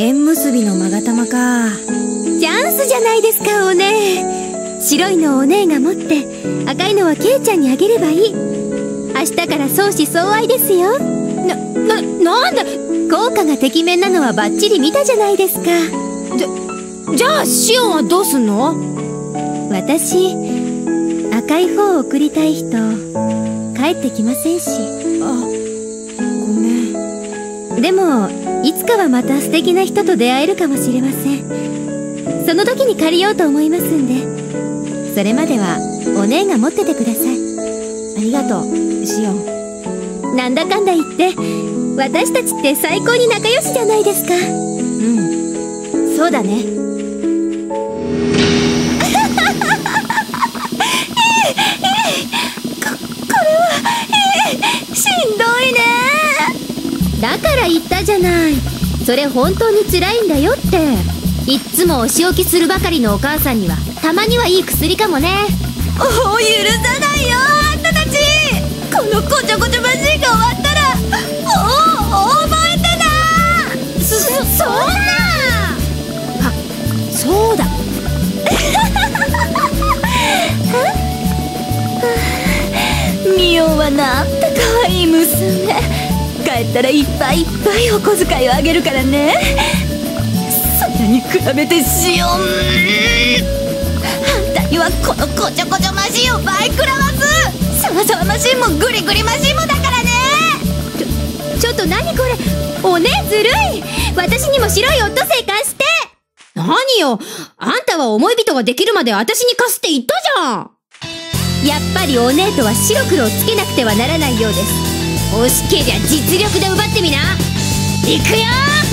縁結びの勾玉か。チャンスじゃないですかお姉。白いのをお姉が持って赤いのはケイちゃんにあげればいい。明日から相思相愛ですよ。な、な、なんで？効果がてきめんなのはバッチリ見たじゃないですか。じゃ、じゃあシオンはどうすんの？私赤い方を送りたい人帰ってきませんし。あでもいつかはまた素敵な人と出会えるかもしれません。その時に借りようと思いますんで。それまではお姉が持っててください。ありがとうシオン。なんだかんだ言って私たちって最高に仲良しじゃないですか。うん。そうだね。だから言ったじゃない。それ本当に辛いんだよって。いっつもお仕置きするばかりのお母さんにはたまにはいい薬かもね。おお許さないよあんたたち。このこちょこちょマシンが終わったら。おお覚えてな。そそんな。あそうだ。ミオはなんて可愛い娘。帰ったらいっぱいいっぱいお小遣いをあげるからね。それに比べてシオンあんたにはこのこちょこちょマシンを倍食らわす。サワサワマシンもグリグリマシンもだからね。ちょちょっと何これ。おねずるい。私にも白いオットセイ貸して。何よ。あんたは思い人ができるまで私に貸すって言ったじゃん。やっぱりお姉とは白黒をつけなくてはならないようです欲しけりゃ実力で奪ってみな。行くよ